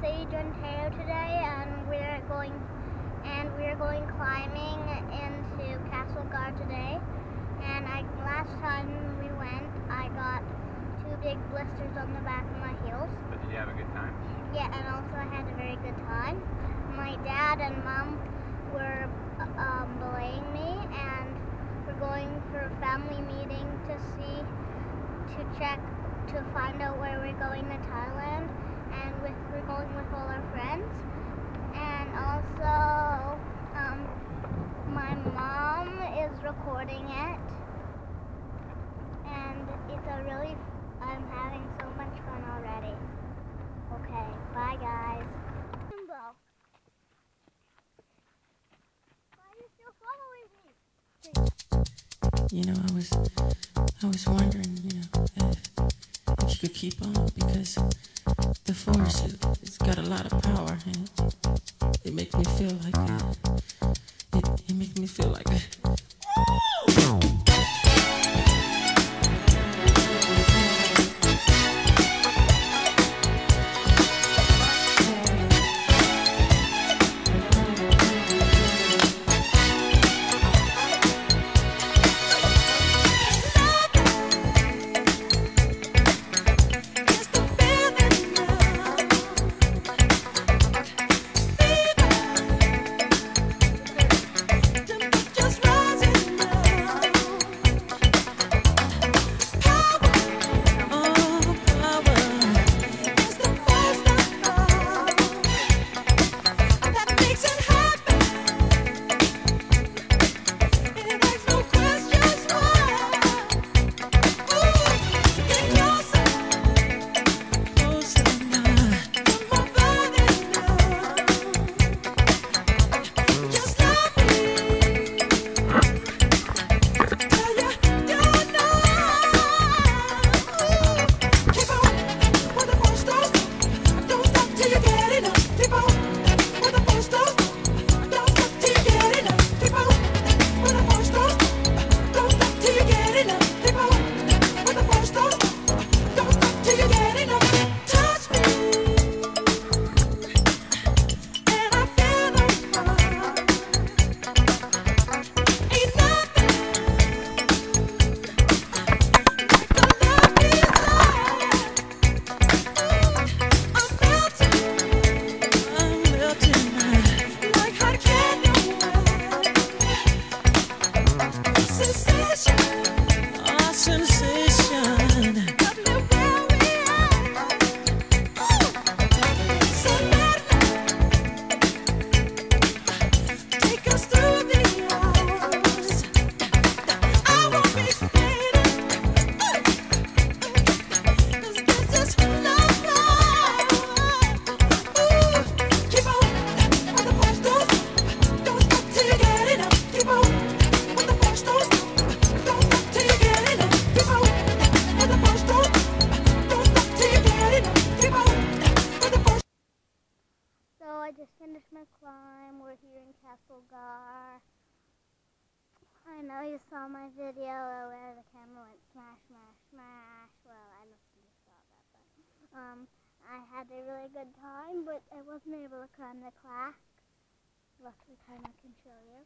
Sage Ontario today, and we're going and we're going climbing into Castlegar today. And I last time we went, I got two big blisters on the back of my heels. But did you have a good time? Yeah, and also I had a very good time. My dad and mom were um, belaying me, and we're going for a family meeting to see, to check, to find out where we're going to Thailand, and with we're going with all our friends, and also um, my mom is recording it, and it's a really, I'm having so much fun already. Okay, bye guys. You know, I was, I was wondering, you know, if, if you could keep on because the force, it, it's got a lot of power and it, it makes me feel like, uh, it, it makes me feel like. Just Gar. I know you saw my video where the camera went smash, smash, smash. Well, I don't think you saw that, but um, I had a really good time, but I wasn't able to climb the clack. Rest of the time I can show you.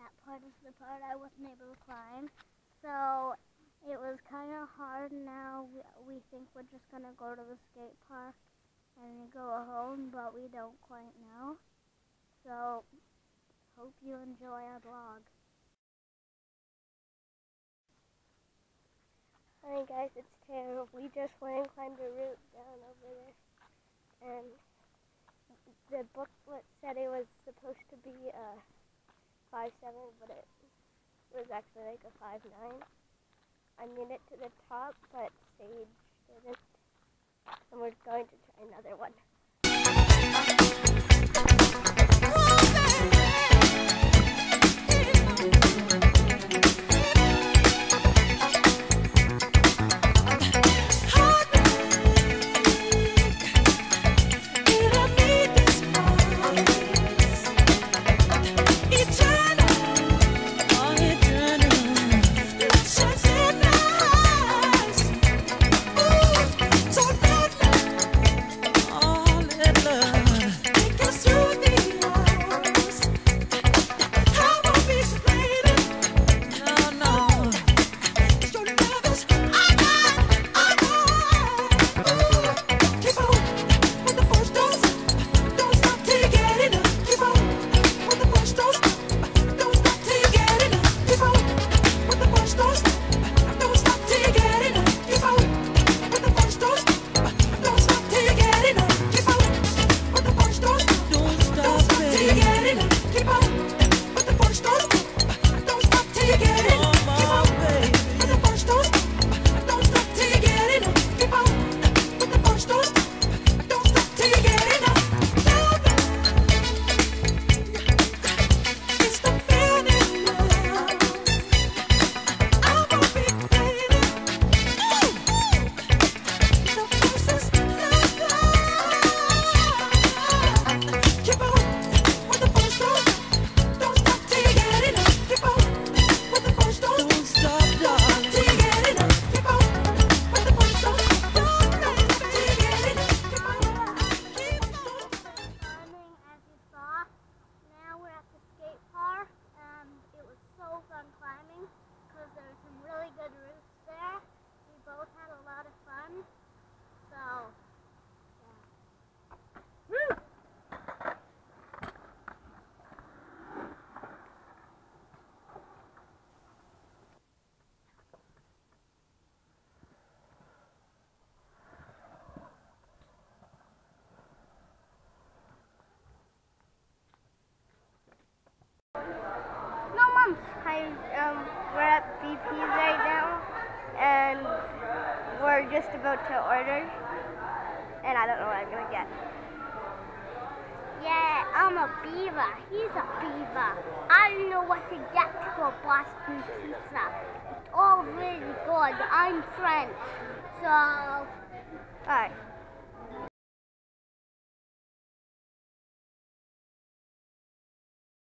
That part is the part I wasn't able to climb. So it was kind of hard. Now we, we think we're just going to go to the skate park and go home, but we don't quite know. So hope you enjoy our vlog. Hi guys, it's Tara. We just went and climbed a route down over there, and the booklet said it was supposed to be a five seven, but it was actually like a five nine. I made it to the top, but Sage didn't, and we're going to try another one. Um, we're at BP's right now, and we're just about to order, and I don't know what I'm gonna get. Yeah, I'm a beaver. He's a beaver. I don't know what to get for Boston pizza. It's all really good. I'm French, so. Alright.